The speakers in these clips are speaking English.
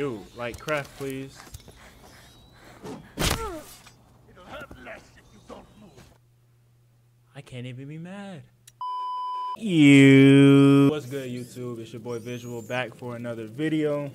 Dude, like craft, please. I can't even be mad. You. What's good, YouTube? It's your boy Vizual back for another video.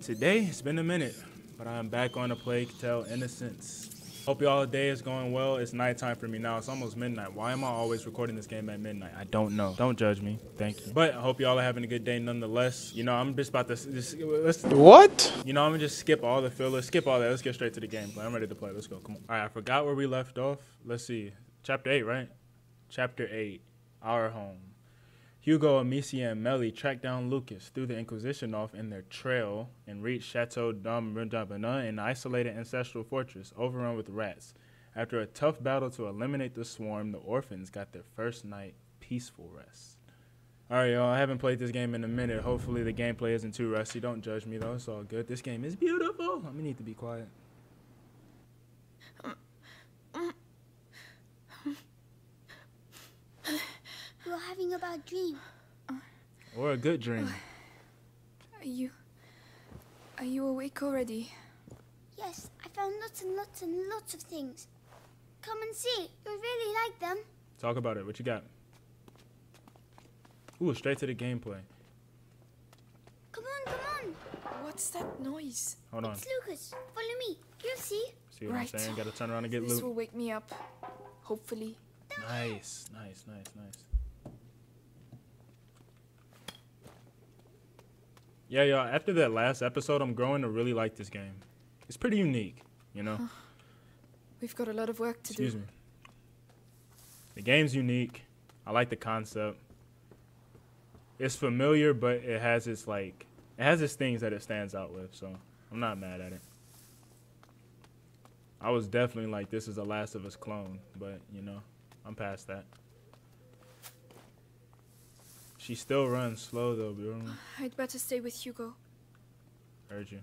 Today, it's been a minute, but I'm back on the Plague Tale Innocence. Hope y'all day is going well. It's nighttime for me now. It's almost midnight. Why am I always recording this game at midnight? I don't know. Don't judge me. Thank you. But I hope y'all are having a good day nonetheless. You know, I'm just about to just let's What? you know, I'm gonna just skip all the fillers, skip all that. Let's get straight to the gameplay. I'm ready to play. Let's go. Come on. All right, I forgot where we left off. Let's see. Chapter eight, right? Chapter eight. Our home. Hugo, Amicia, and Mélie track down Lucas, threw the Inquisition off in their trail, and reached Chateau d'Ambredabana, an isolated ancestral fortress overrun with rats. After a tough battle to eliminate the swarm, the orphans got their first night peaceful rest. All right, y'all. I haven't played this game in a minute. Hopefully, the gameplay isn't too rusty. Don't judge me, though. It's all good. This game is beautiful. I'm gonna need to be quiet. You're having a bad dream. Or a good dream. Oh. Are you. Are you awake already? Yes, I found lots and lots and lots of things. Come and see. You'll really like them. Talk about it. What you got? Ooh, straight to the gameplay. Come on, come on. What's that noise? Hold on. It's Lucas. Follow me. You'll see. See what Right. I'm saying? Gotta turn around and get This loot. will wake me up. Hopefully. Nice, nice, nice, nice. Yeah, y'all. After that last episode, I'm growing to really like this game. It's pretty unique, you know. We've got a lot of work to Excuse do. me. The game's unique. I like the concept. It's familiar, but it has its like it has its things that it stands out with. So I'm not mad at it. I was definitely like, this is a Last of Us clone, but you know, I'm past that. She still runs slow though, bro. I'd better stay with Hugo. Heard you.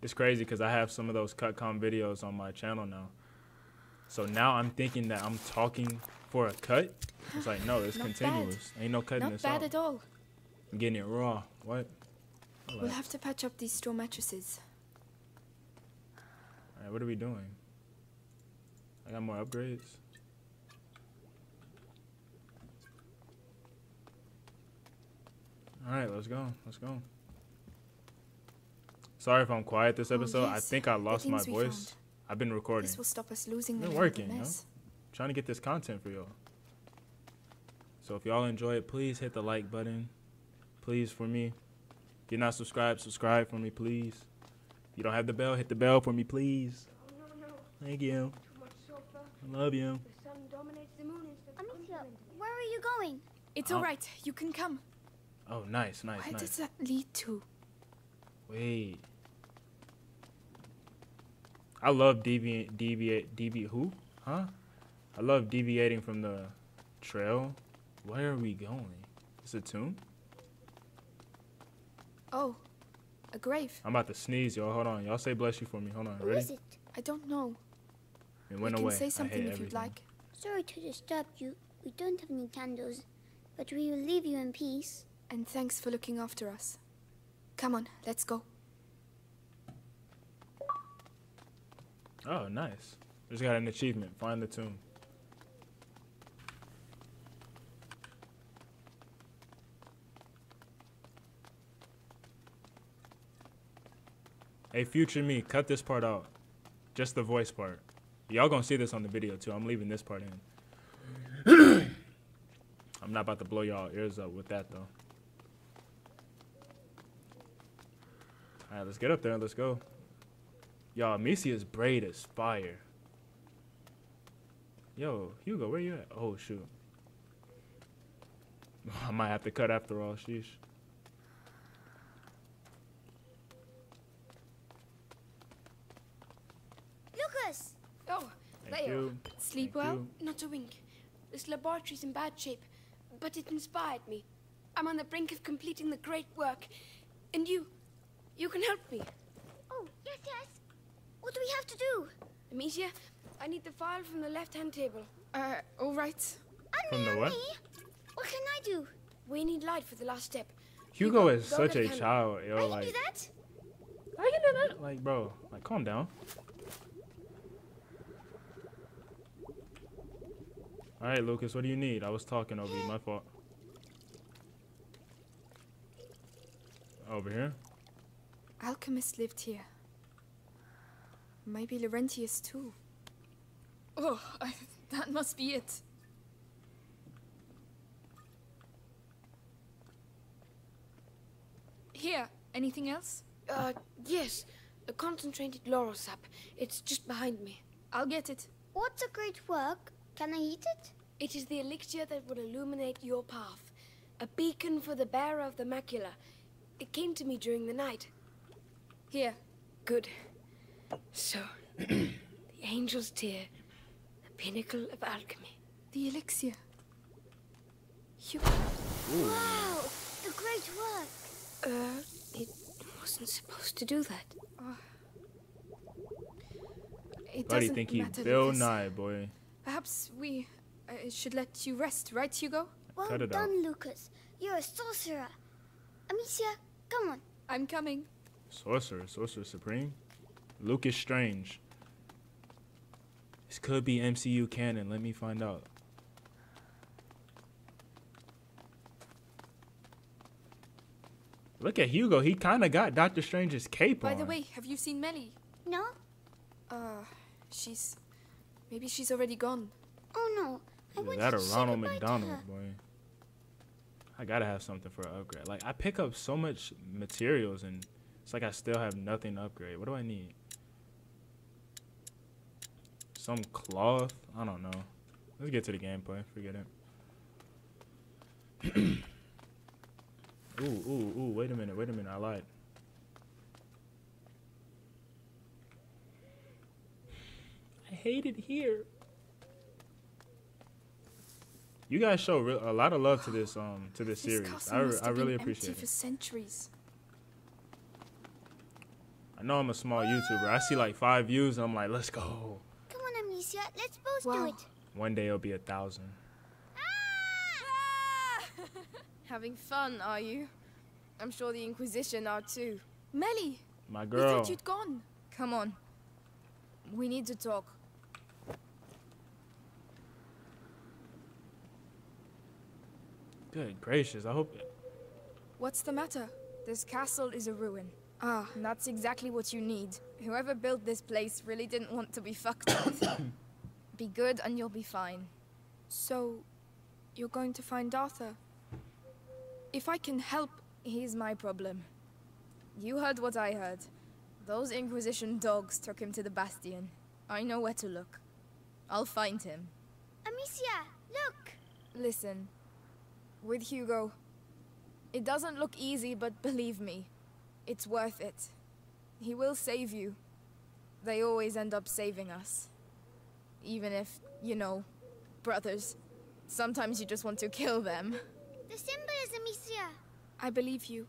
It's crazy because I have some of those cutcom videos on my channel now. So now I'm thinking that I'm talking for a cut. It's like, no, it's Not bad. continuous. Ain't no cutting Not this bad out. at all. I'm getting it raw. What? We'll have to patch up these straw mattresses. Alright, what are we doing? I got more upgrades. Alright, let's go. Let's go. Sorry if I'm quiet this Oh, episode. I think I lost my voice. found. I've been recording. This will stop us losing Been them working, in you know? trying to get this content for y'all. So if y'all enjoy it, please hit the like button. Please for me. If you're not subscribed, subscribe for me, please. If you don't have the bell, hit the bell for me, please. Thank you. I love you. Amicia, where are you going? It's Oh. alright. You can come. Oh, nice, nice, Where nice. does that lead to? Wait. I love deviant, deviate, deviate. Who? Huh? I love deviating from the trail. Where are we going? It's a tomb. Oh, a grave. I'm about to sneeze, y'all. Hold on. Y'all say bless you for me. Hold on. Who Ready? is it? I don't know. It We went can away. say something hate if you'd like. Sorry to disturb you. We don't have any candles, but we will leave you in peace. And thanks for looking after us. Come on, let's go. Oh, nice. Just got an achievement. Find the tomb. Hey, future me, cut this part out. Just the voice part. Y'all gonna see this on the video too. I'm leaving this part in. I'm not about to blow y'all ears up with that though. Alright, let's get up there. And let's go. Y'all, Amicia's braid is fire. Yo, Hugo, where are you at? Oh, shoot. I might have to cut after all. Sheesh. Lucas! Oh, Thank there. you. Sleep Thank well? you. Not a wink. This laboratory's in bad shape, but it inspired me. I'm on the brink of completing the great work, and you, you can help me. Oh, yes, yes. What do we have to do? Amicia, I need the file from the left-hand table. Uh, alright. From the what? Me? What can I do? We need light for the last step. Hugo go- is go such get a Hannah. child, I yo. can Like do that. I can do that. Like, bro, like, calm down. All right, Lucas, what do you need? I was talking over you. My fault. Over here. Alchemist lived here. Maybe Laurentius too. Oh, I, that must be it. Here, anything else? Uh, yes. A concentrated laurel sap. It's just behind me. I'll get it. What's a great work? Can I eat it? It is the elixir that will illuminate your path. A beacon for the bearer of the macula. It came to me during the night. Here. Good. So, the angel's tear, the pinnacle of alchemy. The elixir. You. Wow, the great work. Uh, it wasn't supposed to do that. It Buddy doesn't think he matter, Bill Nye, boy. Perhaps we uh, should let you rest, right, Hugo? Well Cut it done, Lucas. You're a sorcerer. Amicia, come on. I'm coming. Sorcerer, Sorcerer Supreme. Lucas Strange. This could be MCU canon. Let me find out. Look at Hugo. He kind of got Doctor Strange's cape By on. the way, have you seen Mélie? No? Uh, she's. Maybe she's already gone. Oh no. I Is wanted that a to say Ronald McDonald, boy? I gotta have something for an upgrade. Like I pick up so much materials and it's like I still have nothing to upgrade. What do I need? Some cloth? I don't know. Let's get to the gameplay. Forget it. ooh, ooh, ooh, wait a minute, wait a minute, I lied. I hate it here. You guys show a lot of love to this um to this series. I, I really appreciate for it. centuries. I know I'm a small YouTuber. I see like five views and I'm like, let's go. Come on, Amicia. Let's both do it. One day it'll be a thousand. Ah! Having fun, are you? I'm sure the Inquisition are too. Mélie, My we girl. thought you'd gone. Come on. We need to talk. Good gracious. I hope What's the matter? This castle is a ruin. Ah, that's exactly what you need. Whoever built this place really didn't want to be fucked with. be good and you'll be fine. so you're going to find Arthur? If I can help, He's my problem. You heard what I heard. Those Inquisition dogs took him to the Bastion. I know where to look. I'll find him. Amicia, look. Listen, with Hugo, it doesn't look easy, but believe me, it's worth it. He will save you. They always end up saving us. Even if, you know, brothers, sometimes you just want to kill them. The symbol is Amicia. I believe you.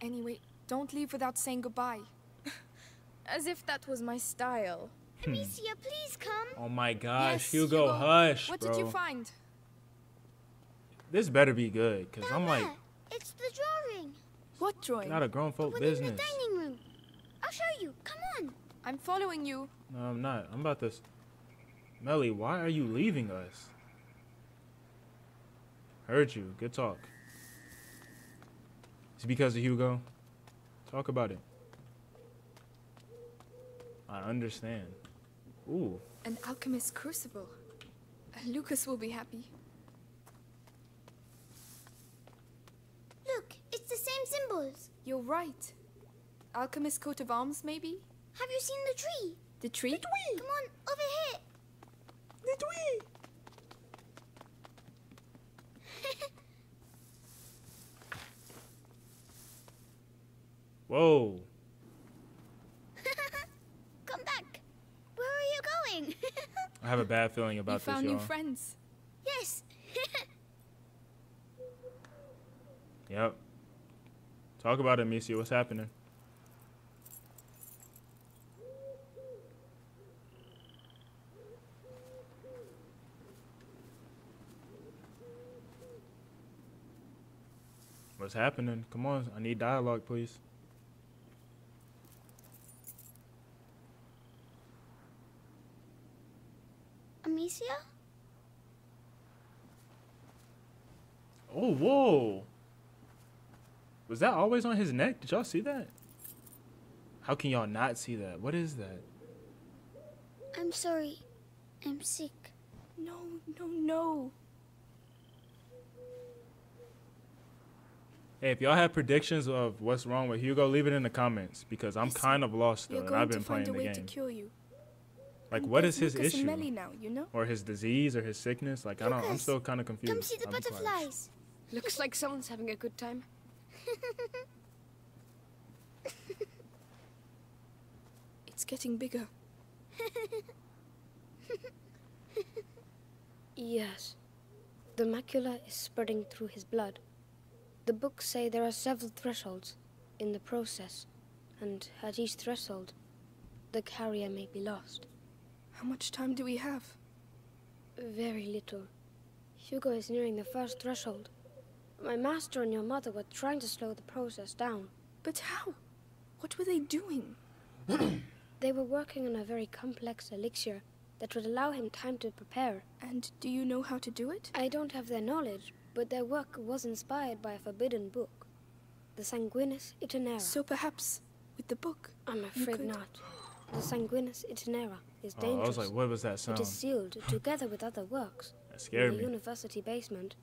Anyway, don't leave without saying goodbye. As if that was my style. Amicia, hmm. please come. Oh my gosh, Yes, Hugo, Hugo. hush, What bro. did you find? This better be good, cause I'm like, there. It's the drawing. What drawing? not a grown folk One in the dining room. I'll show you. Come on. I'm following you. No, I'm not. I'm about to. Mélie, why are you leaving us? Heard you. Good talk. It's because of Hugo. Talk about it. I understand. Ooh, An alchemist crucible. Lucas will be happy. Look, it's the same symbols. You're right. Alchemist coat of arms, maybe? Have you seen the tree? The tree? The tree! Come on, over here. the twee. Whoa. Come back. Where are you going? I have a bad feeling You about this, found y'all. new friends. yes. Yep. Talk about it, Missy. What's happening? What's happening? Come on, I need dialogue, please. Amicia? Oh, whoa. Was that always on his neck? Did y'all see that? How can y'all not see that? What is that? I'm sorry. I'm sick. No, no, no. Hey, if y'all have predictions of what's wrong with Hugo, leave it in the comments because I'm Listen, kind of lost though, and I've been to find playing a the way to game. cure you. Like, And what there's is his Lucas issue? Now, you know? Or his disease or his sickness? Like, I don't. I'm still kind of confused. Come see the I'll be quiet. butterflies. Looks like someone's having a good time. It's getting bigger. Yes. The macula is spreading through his blood. The books say there are several thresholds in the process, and at each threshold, the carrier may be lost. How much time do we have? Very little. Hugo is nearing the first threshold. My master and your mother were trying to slow the process down. But how? What were they doing? They were working on a very complex elixir that would allow him time to prepare. And do you know how to do it? I don't have their knowledge, but their work was inspired by a forbidden book, the Sanguinis Itinera. So perhaps with the book. I'm You afraid could- not. The Sanguinis Itinera is Oh, I dangerous. was like, what was that it sound? is sealed together with other works That in scared the me. university basement.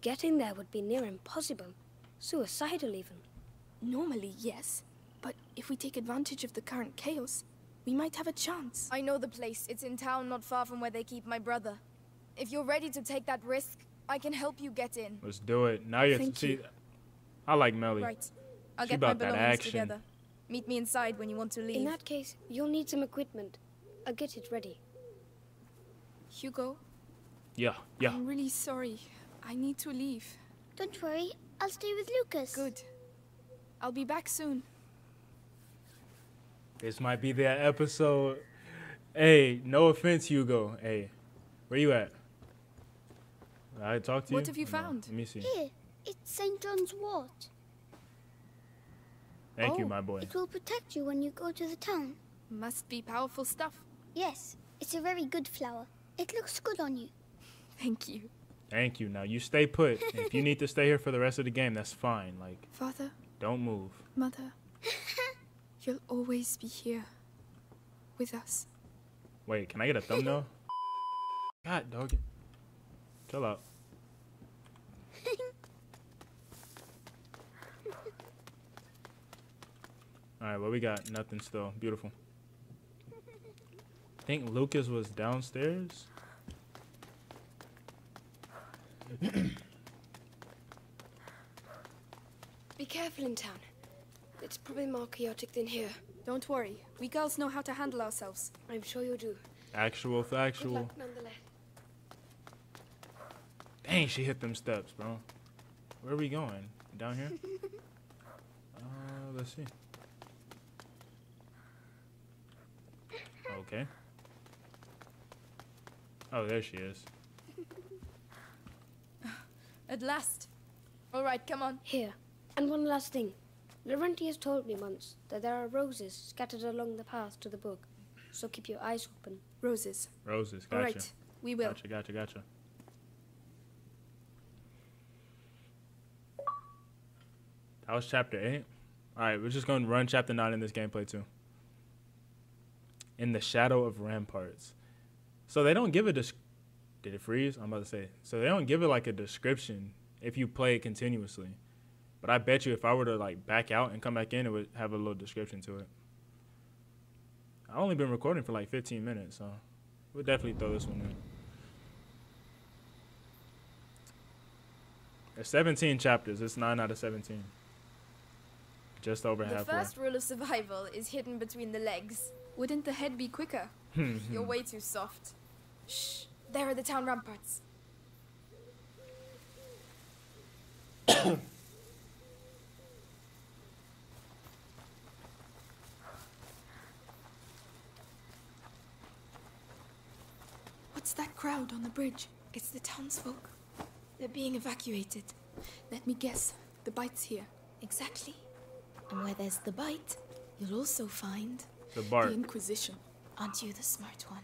Just getting there would be near impossible. Suicidal, even. Normally, yes. But if we take advantage of the current chaos, we might have a chance. I know the place. It's in town not far from where they keep my brother. If you're ready to take that risk, I can help you get in. Let's do it. Now you're. Thank see, you. I like Mélie. Right. I'll She get my about that belongings action. together. Meet me inside when you want to leave. In that case, you'll need some equipment. I'll get it ready. Hugo, Yeah, yeah. I'm really sorry. I need to leave. Don't worry, I'll stay with Lucas. Good. I'll be back soon. This might be that episode. Hey, no offense, Hugo. Hey, where are you at? I talked to you. What have you Or no? found? Let me see. Here, it's St. John's wort. Thank you, Oh, my boy. It will protect you when you go to the town. Must be powerful stuff. Yes, it's a very good flower. It looks good on you. Thank you. Thank you. Now you stay put. if you need to stay here for the rest of the game, that's fine. Like, Father, don't move. Mother, you'll always be here with us. Wait, can I get a thumbnail? God, dog. Chill out. All right, what we got? Nothing still. Beautiful. I think Lucas was downstairs. Be careful in town. It's probably more chaotic than here. Don't worry, we girls know how to handle ourselves. I'm sure you do. Actual, Good factual. luck nonetheless. Dang, she hit them steps, bro. Where are we going? Down here? uh, let's see. Okay. Oh, there she is. At last. All right, come on. Here. And one last thing. Laurentius told me once that there are roses scattered along the path to the book. So keep your eyes open. Roses. Roses, All gotcha. right, we will. Gotcha, gotcha, gotcha. That was chapter 8. Alright, we're just going to run chapter 9 in this gameplay too. In the shadow of ramparts. So they don't give a desc- Did it freeze? I'm about to say. So they don't give it like a description if you play it continuously. But I bet you if I were to like back out and come back in, it would have a little description to it. I've only been recording for like 15 minutes, so we'll definitely throw this one in. There's 17 chapters. It's 9 out of 17. Just over The halfway. first rule of survival is hidden between the legs. Wouldn't the head be quicker? Hmm, hmm. You're way too soft. Shh. There are the town ramparts. What's that crowd on the bridge? It's the townsfolk. They're being evacuated. Let me guess. The bite's here. Exactly. And where there's the bite, you'll also find The bark. The Inquisition. Aren't you the smart one?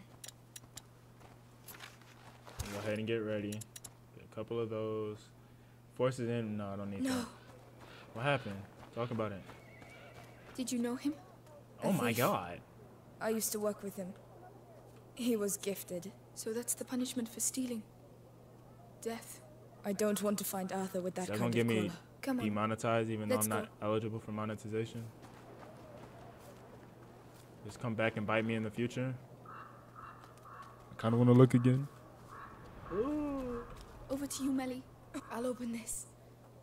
Go ahead and get ready. Get a couple of those. Forces in. No, I don't need No. that. What happened? Talk about it. Did you know him? Oh my thief. god. I used to work with him. He was gifted. So that's the punishment for stealing. Death. I don't want to find Arthur with that Is that kind gonna of get me collar. Come on. demonetized even Let's though I'm go. not eligible for monetization? Just come back and bite me in the future? I kind of want to look again. Over to you, Mélie. I'll open this.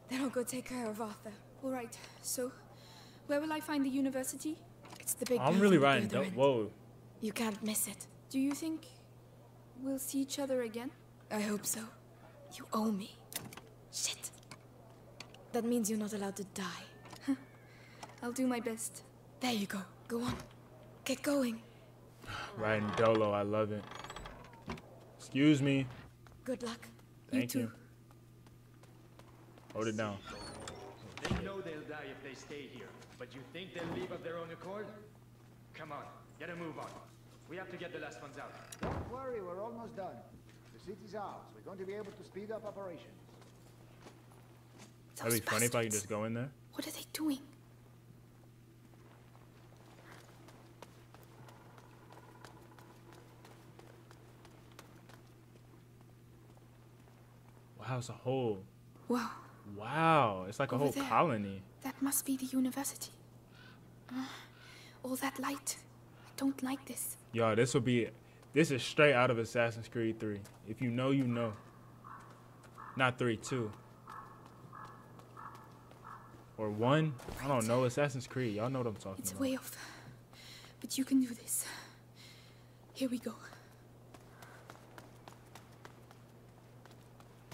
Then I'll go take care of Arthur. All right. So, where will I find the university? It's the big I'm really riding. dope. Whoa. You can't miss it. Do you think we'll see each other again? I hope so. You owe me. Shit. That means you're not allowed to die. I'll do my best. There you go. Go on. Get going. Riding dolo. I love it. Excuse me. Good luck. Thank too. you. Hold it down. They know they'll die if they stay here, but you think they'll leave of their own accord? Come on, get a move on. We have to get the last ones out. Don't worry, we're almost done. The city's ours. We're going to be able to speed up operations. That'd be Those funny if I could just go in there. What are they doing? Wow, it's a whole. Wow, Wow, it's like a whole there. colony. that must be the university. Uh, all that light. I don't like this. Yo, this will be. This is straight out of Assassin's Creed 3. If you know, you know. Not 3, 2. Or 1. I don't know. Assassin's Creed. Y'all know what I'm talking about. It's a about. way off. But you can do this. Here we go.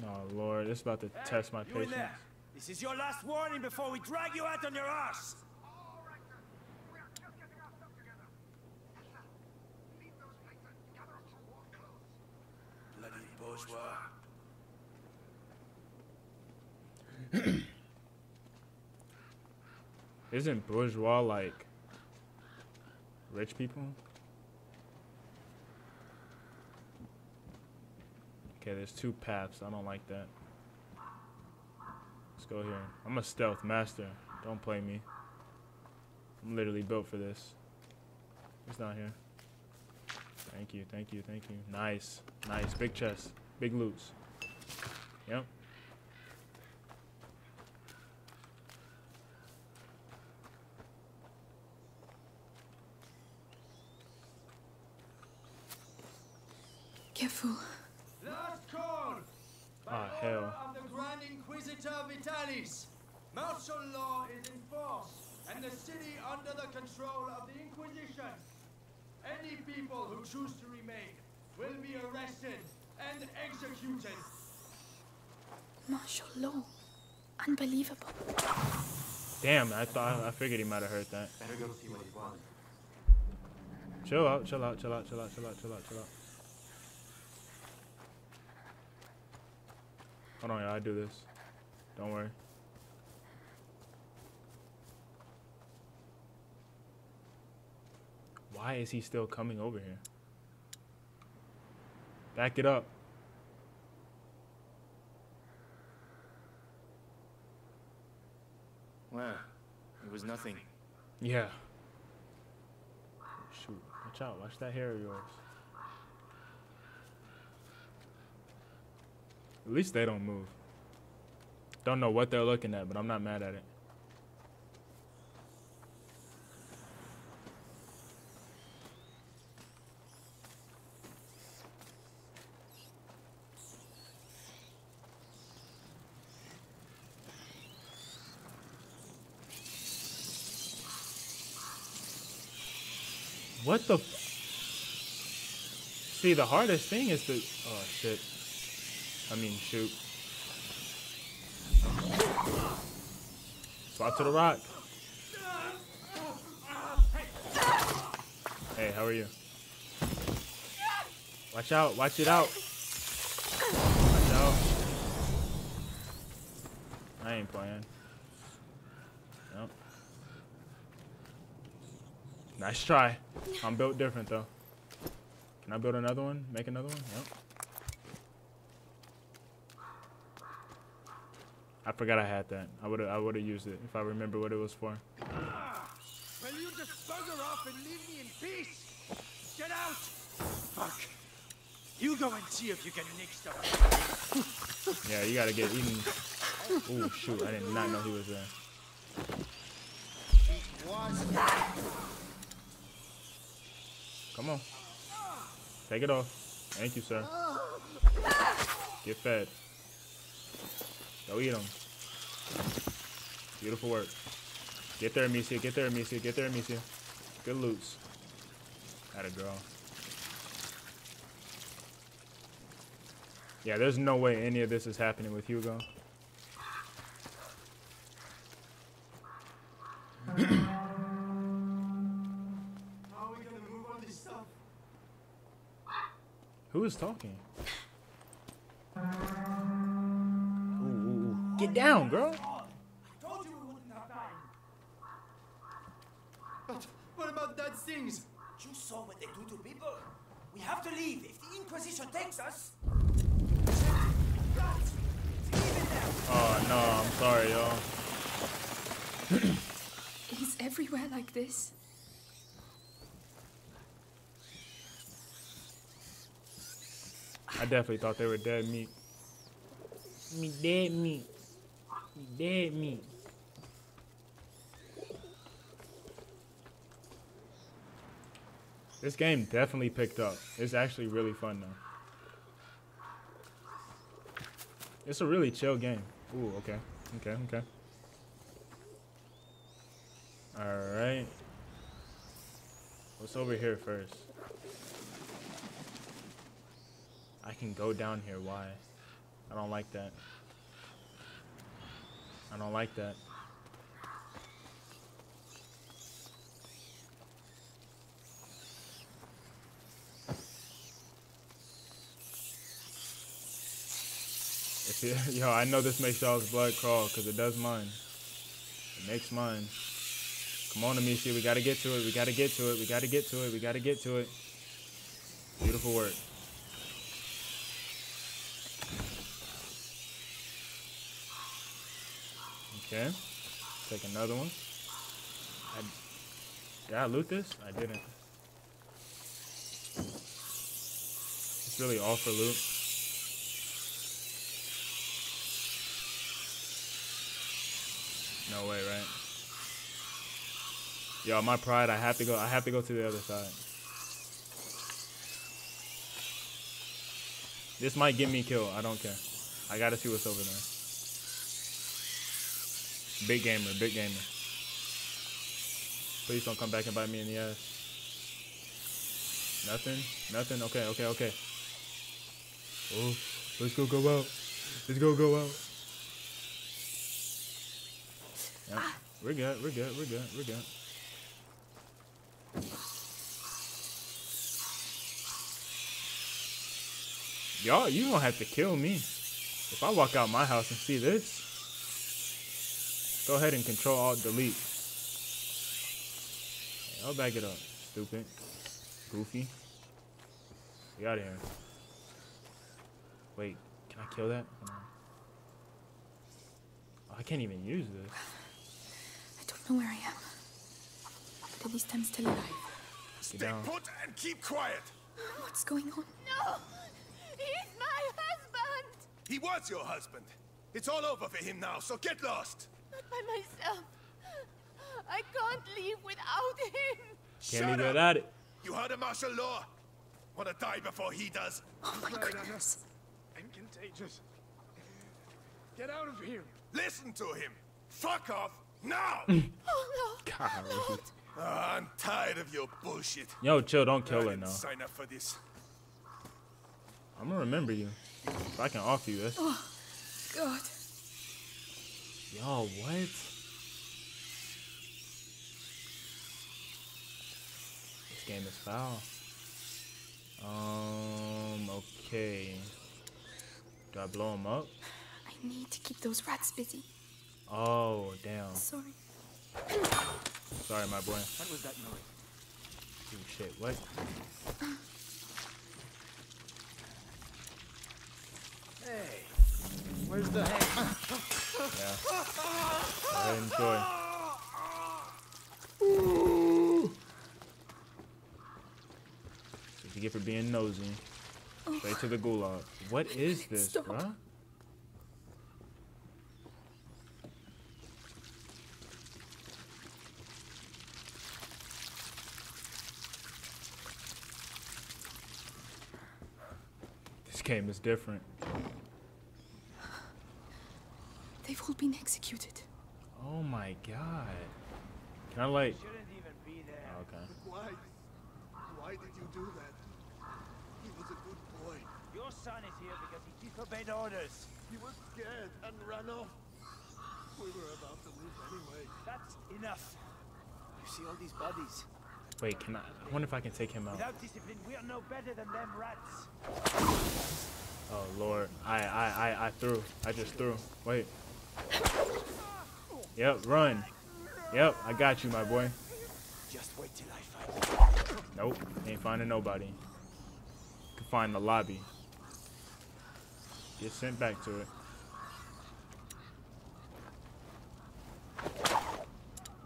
Oh, Lord. This is about to test my patience. This is your last warning before we drag you out on your ass. Bloody bourgeois. Isn't bourgeois like rich people? Okay, there's two paths. I don't like that. Let's go here. I'm a stealth master. Don't play me. I'm literally built for this. It's not here. Thank you, thank you, thank you. Nice, nice. Big chest. Big loots. Yep. Careful. Last call! By Ah, order hell. of the Grand Inquisitor Vitalis, martial law is enforced, and the city under the control of the Inquisition. Any people who choose to remain will be arrested and executed. Martial law. Unbelievable. Damn, I thought I figured he might have heard that. Better go see what he wants. Chill out, chill out, chill out, chill out, chill out, chill out, chill out. Hold on, y'all, I do this. Don't worry. Why is he still coming over here? Back it up. Well, it was nothing. Yeah. Shoot, watch out, watch that hair of yours. At least they don't move. Don't know what they're looking at, but I'm not mad at it. What the? See, the hardest thing is to. Oh shit. I mean, shoot. Spot to the rock. Hey, how are you? Watch out. Watch it out. Watch out. I ain't playing. Nope. Nice try. I'm built different, though. Can I build another one? Make another one? Yep. I forgot I had that. I would have I would have used it if I remember what it was for. Will you just bugger off and leave me in peace? Get out! Fuck. You go and see if you can nick stuff. Yeah, you gotta get eaten. Oh shoot, I did not know he was there. Come on. Take it off. Thank you, sir. Get fed. Go eat them. Beautiful work. Get there, Amicia. Get there, Amicia. Get there, Amicia. Good loots. Had a girl. Yeah, there's no way any of this is happening with Hugo. How are we gonna move all this stuff? Who is talking? Ooh. Get down, girl. Told you we wouldn't have time. But what about that things? You saw what they do to people. We have to leave. If the Inquisition takes us, Oh no, I'm sorry, y'all. He's everywhere like this. I definitely thought they were dead meat. Me dead meat. Me dead meat. This game definitely picked up. It's actually really fun though. It's a really chill game. Ooh, okay. Okay, okay. Alright. What's over here first? I can go down here. Why? I don't like that. I don't like that. Yo, I know this makes y'all's blood crawl because it does mine. It makes mine. Come on, Amicia, we gotta get to it. We gotta get to it. We gotta get to it. We gotta get to it. Beautiful work. Okay. Take another one. I, did I loot this? I didn't. It's really all for loot. No way, right? Yo, my pride, I have to go I have to go to the other side. This might get me killed. I don't care. I gotta see what's over there. Big gamer, big gamer. Please don't come back and bite me in the ass. Nothing? Nothing? Okay, okay, okay. Oh, let's go go out. Let's go go out. We're good, we're good, we're good, we're good. Y'all, you don't have to kill me. If I walk out my house and see this, go ahead and control alt delete. I'll back it up. Stupid. Goofy. Get out of here. Wait, can I kill that? Hold. Oh, I can't even use this. I don't know where I am. But at least I'm still alive. Get Stay down. put and keep quiet. What's going on? No! He's my husband! He was your husband. It's all over for him now, so get lost. Not by myself. I can't leave without him. Can't Shut leave up. without it. You heard of martial law? Wanna die before he does? Oh my goodness. I'm contagious. Get out of here. Listen to him. Fuck off now. Oh no! God. Ah, I'm tired of your bullshit. Yo, chill, don't I kill her now. sign up for this. I'm gonna remember you. If I can off you this. God. Yo, what? This game is foul. Um, okay. Do I blow him up? I need to keep those rats busy. Oh, damn. Sorry. Sorry, my boy. what was that noise? Oh shit, what? Hey, where's the Yeah. I enjoy. What you get for being nosy. Straight to the gulag. What is this, Stop. bruh? This game is different. They've all been executed. Oh my god. Can I like? Shouldn't even be there. Oh, okay. Why? Why did you do that? He was a good boy. Your son is here because he disobeyed orders. He was scared and ran off. We were about to leave anyway. That's enough. You see all these bodies? Wait, can I? I wonder if I can take him out. Without discipline, we are no better than them rats. Oh lord, I I I I threw. I just threw. Wait. Yep, run. Yep, I got you, my boy. Just wait till I find you. Nope, ain't finding nobody. Can find the lobby. Get sent back to it.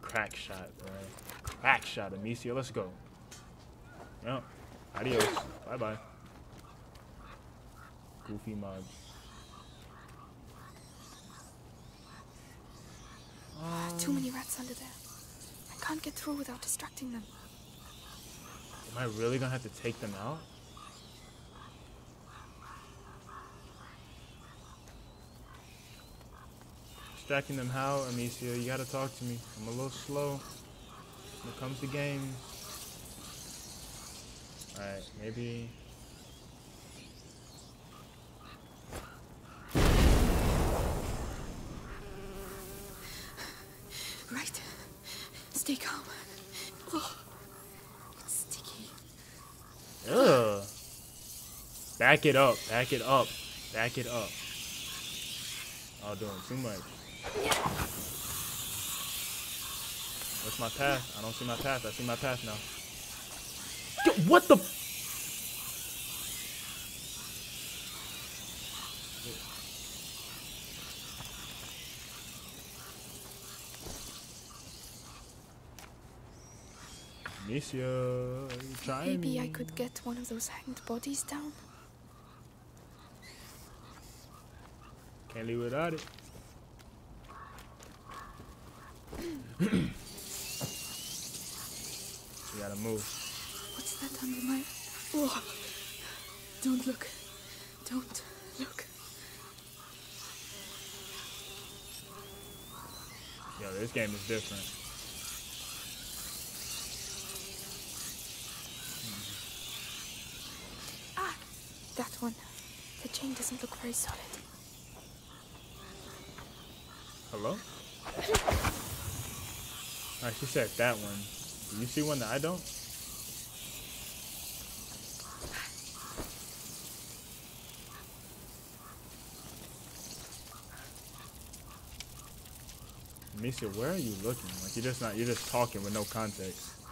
Crack shot, bro. Crack shot, Amicia. Let's go. Yep. Adios. Bye bye. Goofy mods. Too many rats under there. I can't get through without distracting them. Am I really gonna have to take them out? Distracting them how, Amicia? You gotta talk to me. I'm a little slow when it comes to games. Alright, maybe. Right. Stay calm. Oh, it's sticky. Ugh. Back it up. Back it up. Back it up. Oh, doing too much. What's my path? I don't see my path. I see my path now. What the? Amicia, Maybe I could get one of those hanged bodies down. Can't leave without it. we gotta move. What's that under my... Oh. Don't look. Don't look. Yo, this game is different. Ah! That one. The chain doesn't look very solid. Hello? Alright, she said that one. Do you see one that I don't? Misha, where are you looking? Like you're just not you're just talking with no context.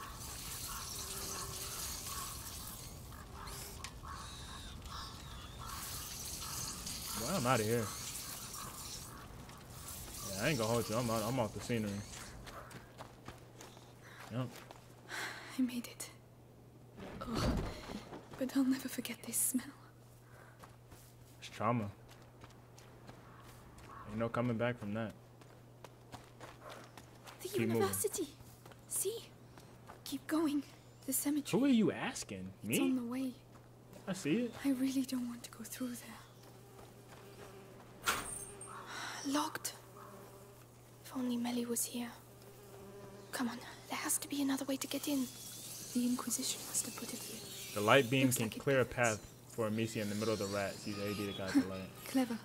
Out of here. Yeah, I ain't gonna hold you. I'm out, I'm off the scenery. Yep. I made it. Oh, but I'll never forget this smell. It's trauma. Ain't no coming back from that. The Keep moving. university. See? Keep going. The cemetery. Who are you asking? Me? It's on the way. I see it. I really don't want to go through there. Locked. If only Mélie was here. Come on, there has to be another way to get in. The Inquisition must have put it here. The light beam Looks can like clear a path for Amicia in the middle of the rats. Use AD to guide the light. Clever.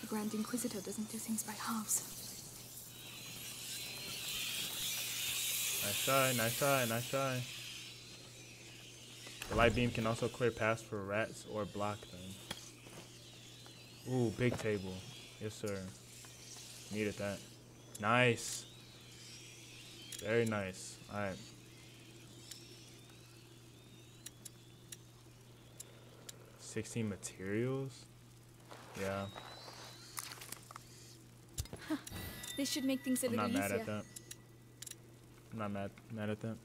The Grand Inquisitor doesn't do things by halves. Nice try, nice try, nice try. The light beam can also clear paths for rats or block them. Ooh, big table. Yes, sir. Needed that. Nice. Very nice. All right. Sixteen materials. Yeah. Huh. This should make things a I'm little easier. I'm not mad easier. at that. I'm not mad mad at that.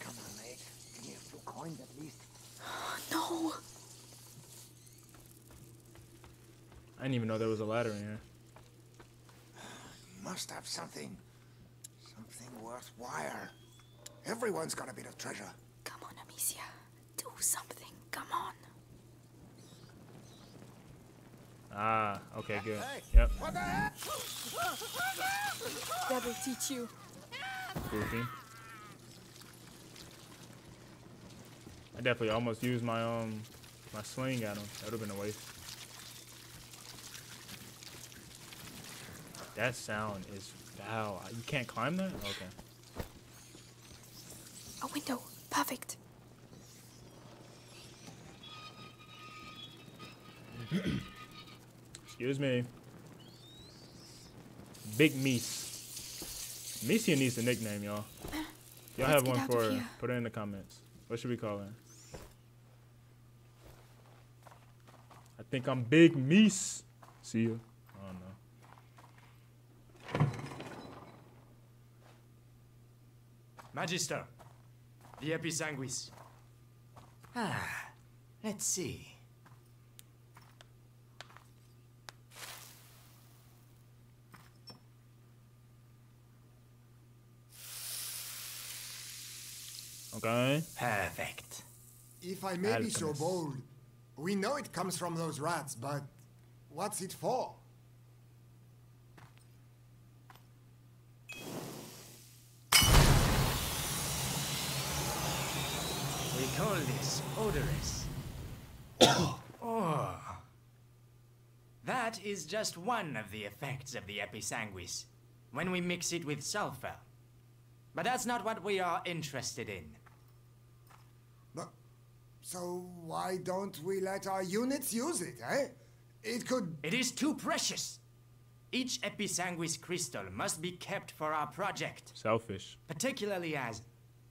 Come on, mate. Give me a few coins at least. no. I didn't even know there was a ladder in here. You must have something. Something worthwhile. Everyone's got a bit of treasure. Come on, Amicia. Do something. Come on. Ah, okay, good. Hey, Yep, What the? That'll teach you. goofy. I definitely almost used my um my sling at him. That would have been a waste. That sound is foul. Uh, you can't climb that? Okay. A window. Perfect. Excuse me. Big Meese. Meese needs a nickname, y'all. Y'all have one for here. put it in the comments. What should we call it? I think I'm Big Meese. See ya. I don't know. Magister, the Episanguis. Ah, let's see. Okay. Perfect. If I may be so bold, we know it comes from those rats, but what's it for? We call this odorous. oh. That is just one of the effects of the episanguis when we mix it with sulfur. But that's not what we are interested in. But, so why don't we let our units use it, eh? It could. It is too precious. Each episanguis crystal must be kept for our project, Selfish. particularly as,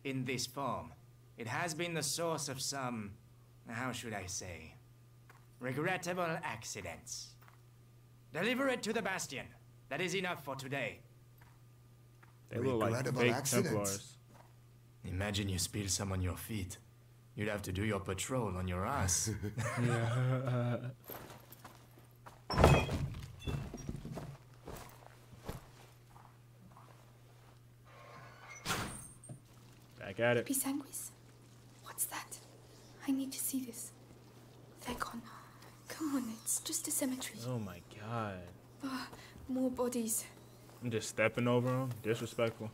in this form, it has been the source of some, how should I say, regrettable accidents. Deliver it to the Bastion. That is enough for today. They look like Regrettable fake accidents. Templars. Imagine you spill some on your feet. You'd have to do your patrol on your ass. Back at it. Pisanguis? I need to see this. They're gone. Come on, it's just a cemetery. Oh my god. Ah, more bodies. I'm just stepping over them. Disrespectful.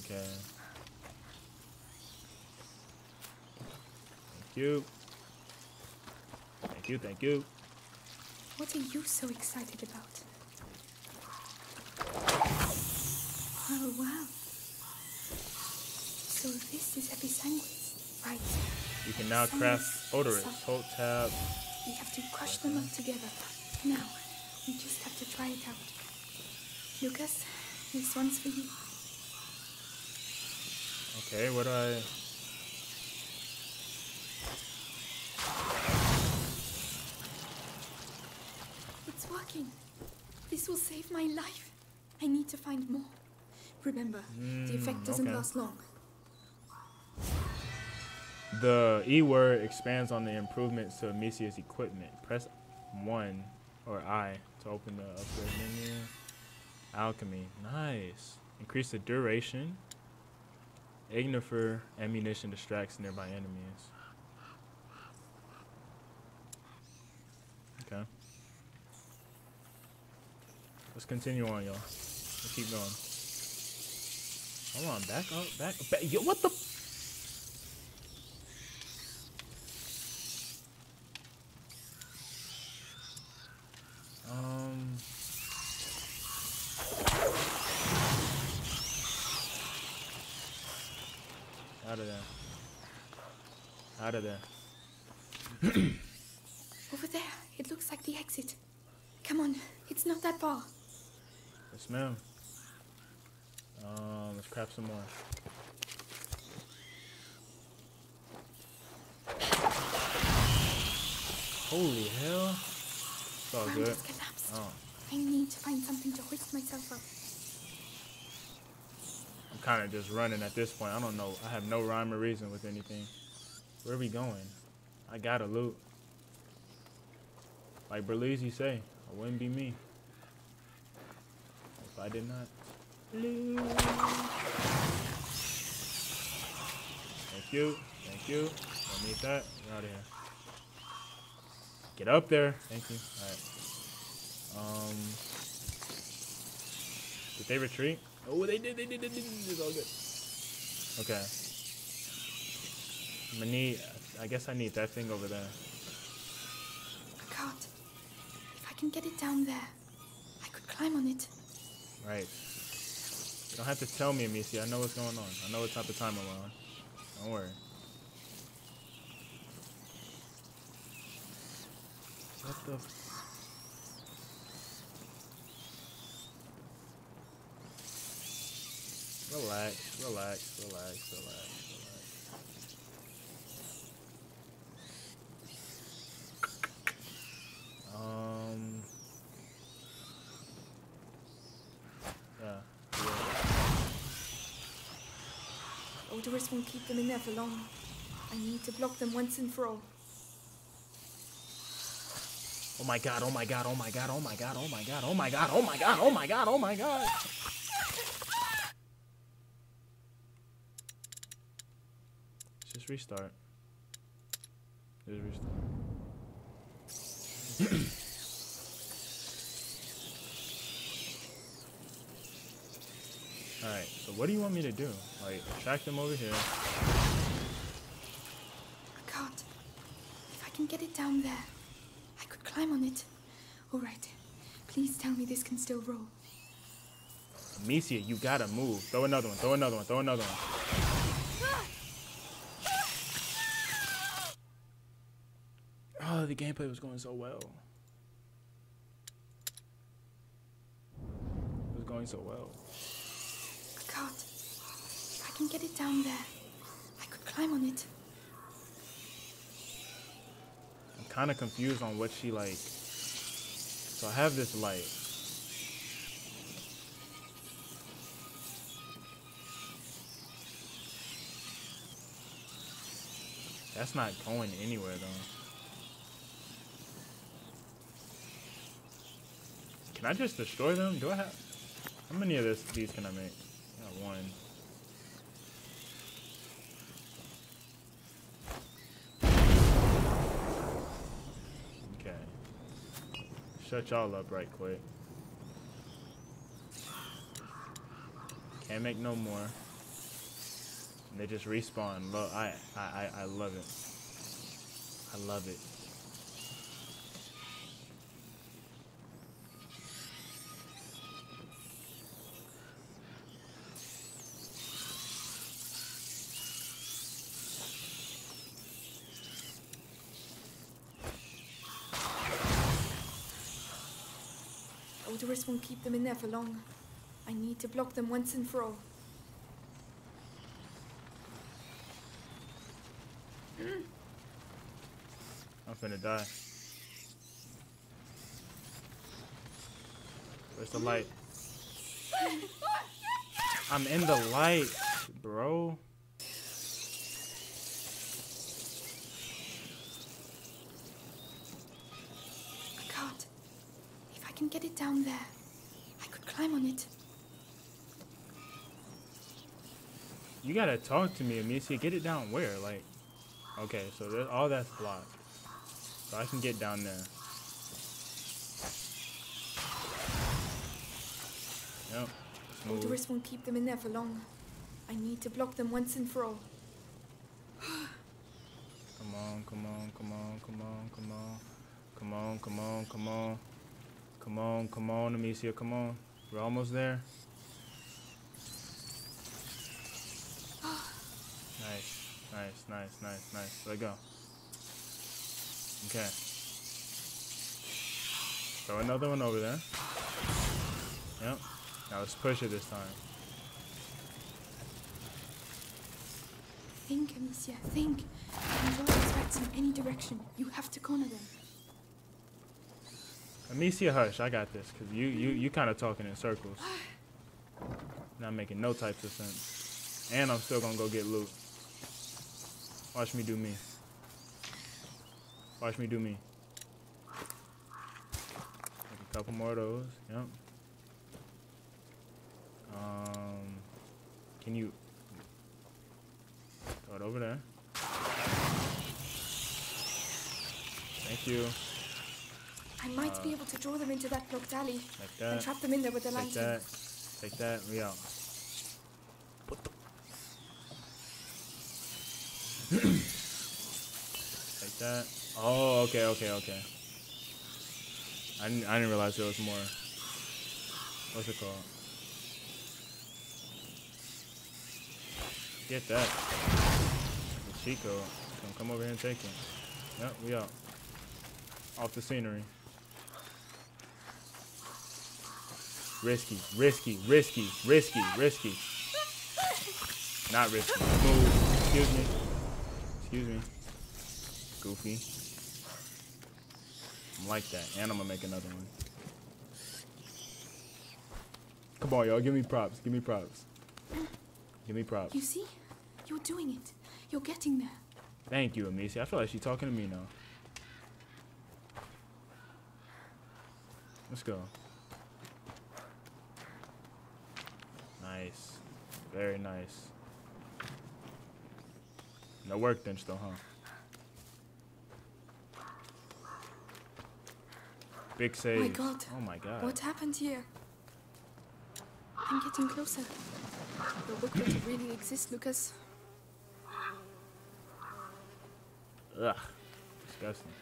Okay. Thank you. Thank you, thank you. What are you so excited about? Oh, wow. So this is Episanguis. Right. You can now craft odorous. Hold tab. We have to crush them up together. Now, we just have to try it out. Lucas, this one's for you. Okay, what do I... It's working. This will save my life. I need to find more. Remember, the effect Mm, doesn't okay. last long. The E word expands on the improvements to Amicia's equipment. Press 1 or I to open the upgrade menu. Alchemy. Nice. Increase the duration. Ignifer ammunition distracts nearby enemies. Okay. Let's continue on, y'all. Let's keep going. Hold on, back up, back. Back. Yo, what the? Um. Out of there. Out of there. Over there. It looks like the exit. Come on. It's not that far. Yes, ma'am. Um, let's grab some more. Holy hell. It's all good. Oh, I need to find something to hoist myself up. I'm kind of just running at this point. I don't know. I have no rhyme or reason with anything. Where are we going? I gotta loot. Like Berleezy say, I wouldn't be me if I did not loot. Thank you. Thank you. Don't need that. Get out of here. Get up there. Thank you. All right. Um. Did they retreat? Oh, they did. They did. They did. It's all good. Okay. I'm gonna need. I guess I need that thing over there. I can't. If I can get it down there, I could climb on it. Right. You don't have to tell me, Amicia. I know what's going on. I know what type of time I'm on. Don't worry. What the? Relax, relax, relax, relax, relax. Um. Yeah. yeah. Odorous won't keep them in there for long. I need to block them once and for all. Oh my god, oh my god, oh my god, oh my god, oh my god, oh my god, oh my god, oh my god, oh my god. Just restart. Just restart. Alright, so what do you want me to do? Like, attract them over here. I can't. If I can get it down there, I could climb on it. All right. Please tell me this can still roll. Amicia, you gotta move. Throw another one, throw another one, throw another one. Oh, the gameplay was going so well. It was going so well. I can't. If I can get it down there, I could climb on it. I'm kind of confused on what she like. So I have this light. That's not going anywhere though. Can I just destroy them? Do I have? How many of this these can I make? I got one. Okay. Shut y'all up right quick. Can't make no more. And they just respawn. Lo I, I, I, I love it. I love it. Odorous won't keep them in there for long. I need to block them once and for all. Hmm. I'm finna die. Where's the light? I'm in the light, bro. Down there, I could climb on it. You gotta talk to me, Amicia. Get it down where? Like, okay, so there's, all that's blocked. So I can get down there. Yep. Odorous won't keep them in there for long. I need to block them once and for all. Come on, come on, come on, come on, come on. Come on, come on, come on. Come on, come on, Amicia, come on. We're almost there. Nice, nice, nice, nice, nice. Let go. Okay. Throw another one over there. Yep. Now let's push it this time. Think, Amicia, think. Enjoy threats in any direction. You have to corner them. Amicia, hush. I got this. Cause you you you kind of talking in circles. Not making no types of sense. And I'm still gonna go get loot. Watch me do me. Watch me do me. Make a couple more of those. Yep. Um, can you throw it over there? Thank you. I might be able to draw them into that blocked alley Like and trap them in there with the Take lantern. that. Take that. We out. Take that. Oh, okay, okay, okay. I didn't, I didn't realize there was more. What's it called? Get that. The Chico. Gonna come over here and take it. Yep, we out. Off the scenery. Risky, risky, risky, risky, risky. Not risky. Smooth. Excuse me. Excuse me. Goofy. I'm like that. And I'm gonna make another one. Come on, y'all. Give me props. Give me props. Give me props. You see? You're doing it. You're getting there. Thank you, Amicia. I feel like she's talking to me now. Let's go. Nice. Very nice. No work workbench though, huh? Big oh save. My God. Oh my god. What happened here? I'm getting closer. The doesn't really exist, Lucas. Ugh. Disgusting.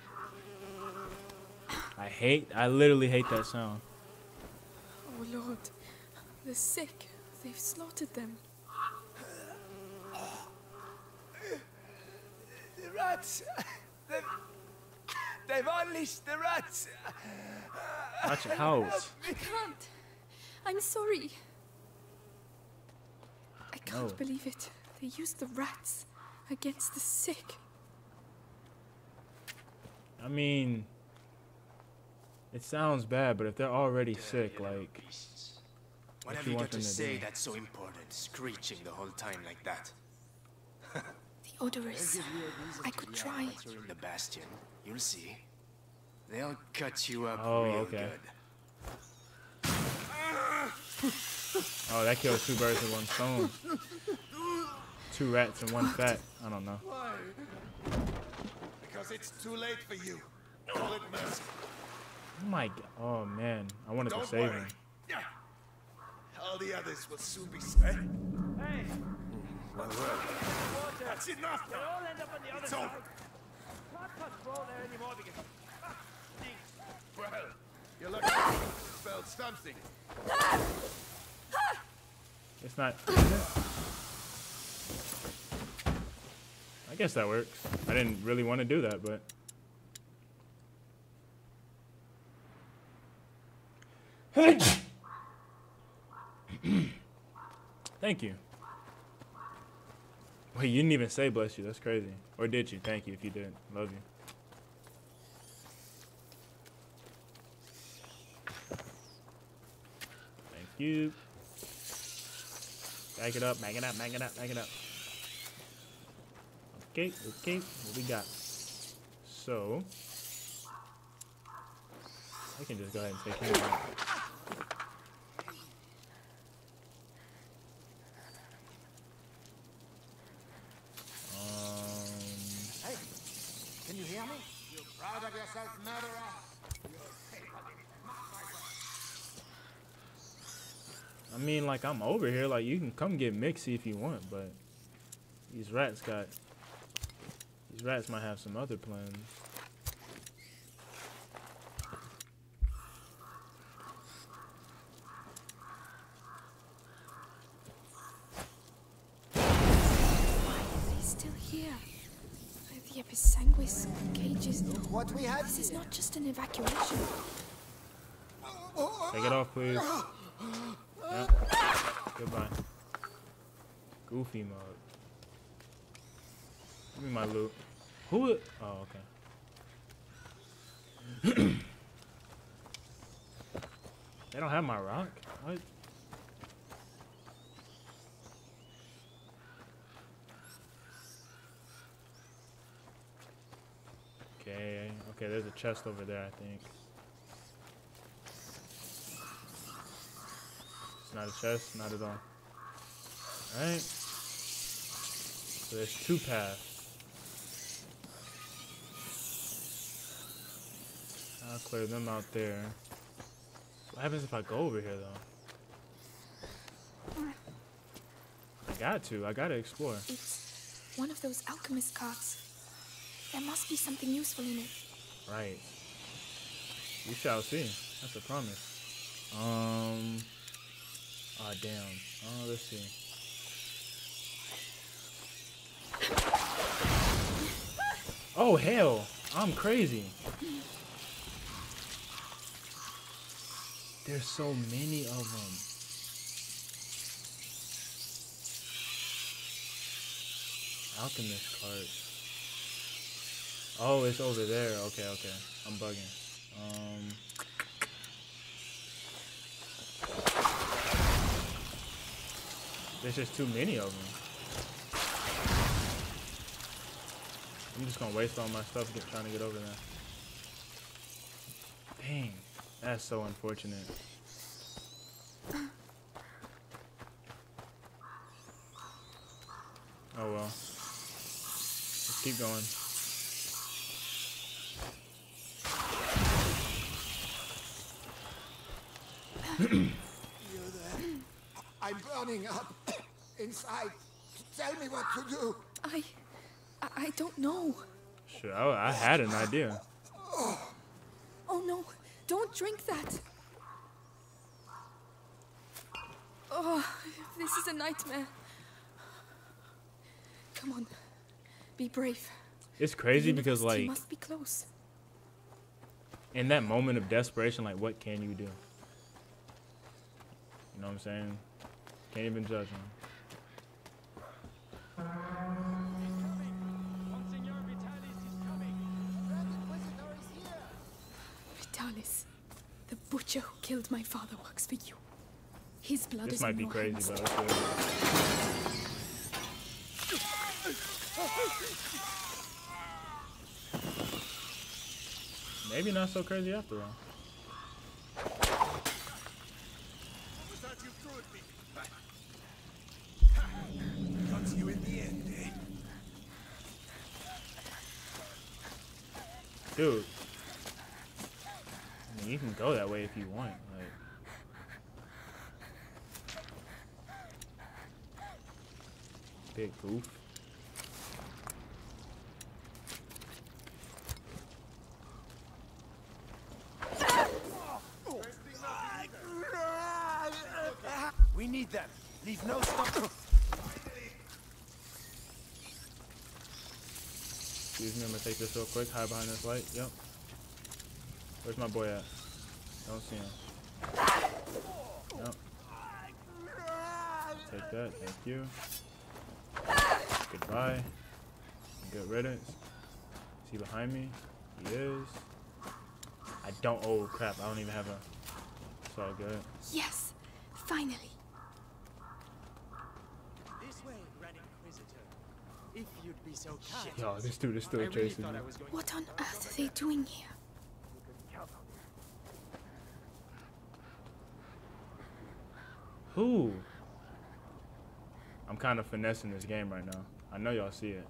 I hate, I literally hate that sound. Oh Lord. The sick. They've slaughtered them. The rats! They've, they've unleashed the rats! Watch your house. I can't. I'm sorry. I can't No. believe it. They used the rats against the sick. I mean, it sounds bad, but if they're already sick, like, What what have you you got to say do? that's so important, screeching the whole time like that? The odorous. I could try. Once in the bastion, you'll see. They'll cut you up Oh, real okay. good. Oh, that kills two birds with one stone. Two rats and one fat. I don't know. Why? Because it's too late for you. Call it mercy. Oh my god. Oh man, I wanted to Don't save worry. him. Yeah. All the others will soon be saved. Hey, That's enough we'll all end up on the other It's side. over. Can't patrol there anymore because ah. Well, you're lucky you spelled something. It's not. I guess that works. I didn't really want to do that, but. Thank you. Wait, you didn't even say bless you. That's crazy. Or did you? Thank you if you did. Love you. Thank you. Back it up, back it up, back it up, back it up. Okay, okay, what we got? So, I can just go ahead and take care of that. Um, Hey, can you hear me? You proud of yourself, murderer? I mean, like, I'm over here. Like, you can come get Mixie if you want, but these rats got. These rats might have some other plans. They're still here. The Episanguis cages. What we have This is not just an evacuation. Take it off, please. Goodbye. Goofy mode. Give me my loot. Who? Oh, okay. They don't have my rock? What? Okay, okay, there's a chest over there, I think. It's not a chest, not at all. Alright. So there's two paths. I'll clear them out there. What happens if I go over here though? I got to. I gotta explore. It's one of those alchemist carts. There must be something useful in it. Right. We shall see. That's a promise. Um. Ah, damn. Oh, let's see. Oh, hell. I'm crazy. There's so many of them. Alchemist carts. Oh, it's over there. Okay, okay. I'm bugging. Um. There's just too many of them. I'm just gonna waste all my stuff get, trying to get over there. Dang, that's so unfortunate. Oh well. Let's keep going. You're there. I'm burning up inside. Tell me what to do. I. I, I don't know. Sure, I, I had an idea. Oh no, don't drink that. Oh, this is a nightmare. Come on, be brave. It's crazy because university like must be close. in that moment of desperation, like what can you do? You know what I'm saying? Can't even judge him. Vitalis, the butcher who killed my father works for you. His blood This is might be your crazy, hands. but. Maybe not so crazy after all. Was that you threw at me? Got you in the end, eh? Dude. I mean, you can go that way if you want. Like, big goof. We need them. Leave no stone. Excuse me, I'm gonna take this real quick. Hide behind this light. Yep. Where's my boy at? Don't see him. Yep. Take that. Thank you. Goodbye. Good riddance. Is he behind me? He is. I don't. Oh crap! I don't even have a. It's all good. Yes, finally. This way, Grand Inquisitor. If you'd be so kind. Yo, this dude is still I really chasing me. I was going What on earth are they doing here? Who? I'm kind of finessing this game right now. I know y'all see it.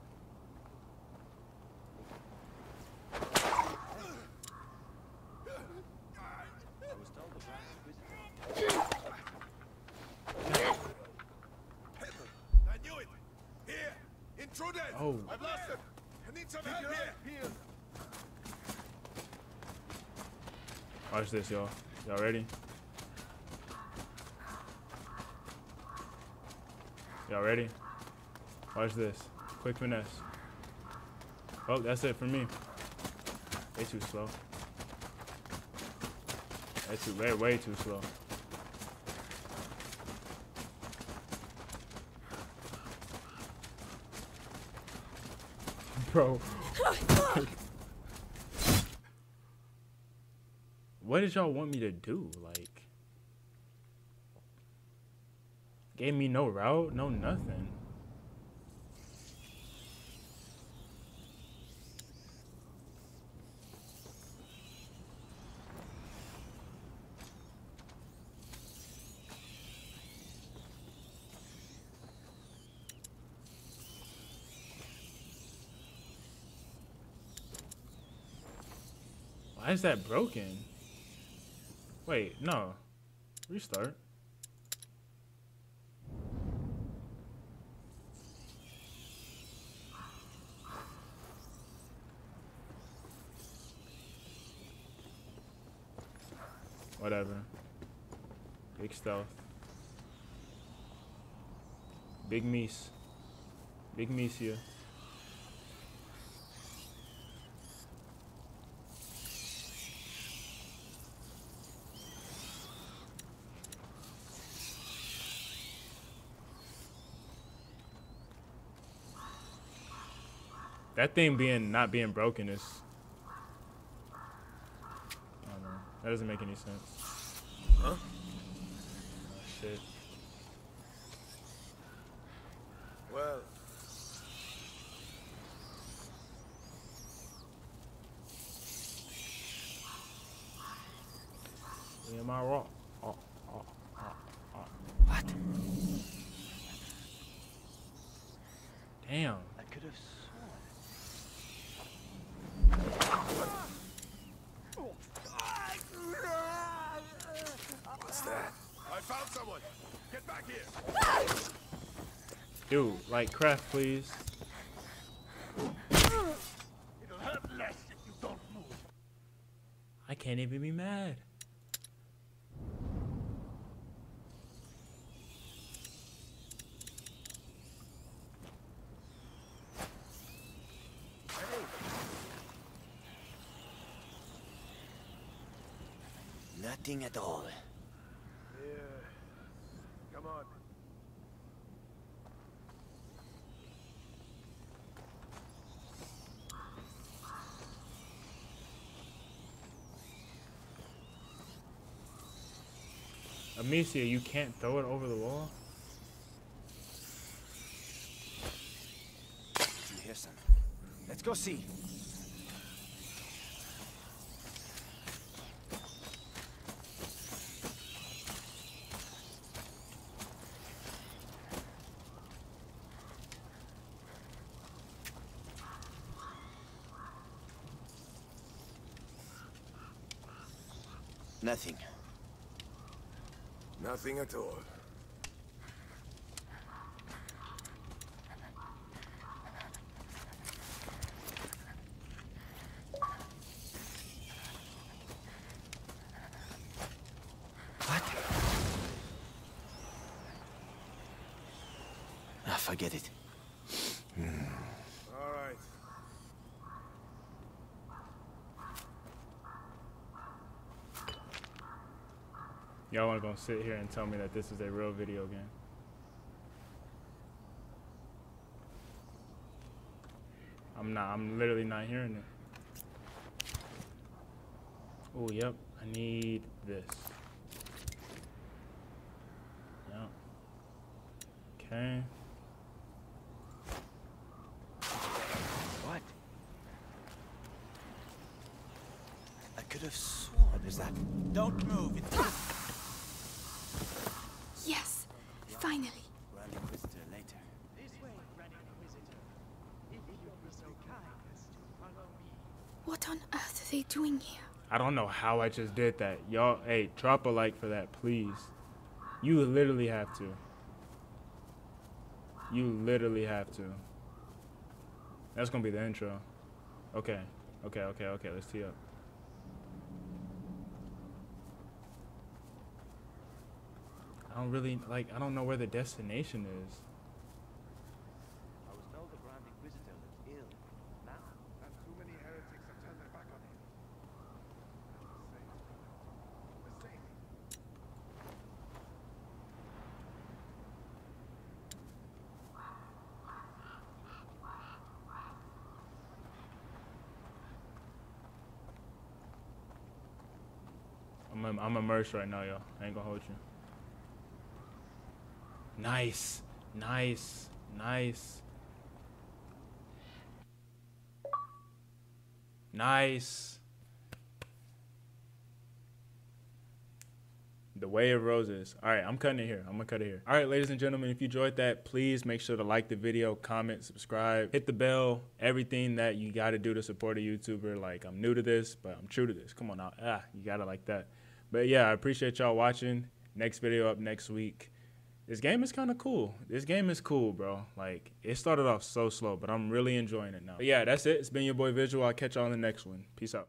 I knew it. Here, intruders. Oh. I've lost them. I need some help here. Watch this, y'all. Y'all ready? Y'all ready? Watch this. Quick finesse. Oh, that's it for me. They too slow. They too way way too slow. Bro. what did y'all want me to do? Like Gave me no route, no nothing. Why is that broken? Wait, no. Restart. Whatever. Big stealth. Big Meese. Big Meese here. That thing being not being broken is I don't know. That doesn't make any sense. Huh? Oh, shit. Well, Am I wrong? Oh, oh, oh, oh. What? Damn. I could have What's that? I found someone. Get back here. Dude, craft, please. It'll hurt less if you don't move. I can't even be mad. Nothing at all. Amicia, you can't throw it over the wall? You hear something? Let's go see. Nothing. Nothing at all. Y'all wanna sit here and tell me that this is a real video game? I'm not, I'm literally not hearing it. Oh, yep, I need this. Yep. Okay. What? I could have sworn is that. Don't move. It's Yes, finally. Grand Inquisitor later. What on earth are they doing here? I don't know how I just did that. Y'all, hey, drop a like for that, please. You literally have to. You literally have to. That's gonna be the intro. Okay, okay, okay, okay. Let's tee up. Don't really like. I don't know where the destination is. I was told the Grand Inquisitor was ill. Now, And too many heretics have turned their back on him. The same. I'm I'm immersed right now, y'all. I ain't gonna hold you. Nice. Nice. Nice. Nice. The Way of Roses. All right, I'm cutting it here. I'm gonna cut it here. All right, ladies and gentlemen, if you enjoyed that, please make sure to like the video, comment, subscribe, hit the bell, everything that you gotta do to support a YouTuber. Like, I'm new to this, but I'm true to this. Come on now. Ah, you gotta like that. But yeah, I appreciate y'all watching. Next video up next week. This game is kind of cool. This game is cool, bro. Like, it started off so slow, but I'm really enjoying it now. But yeah, that's it. It's been your boy Vizual. I'll catch y'all in the next one. Peace out.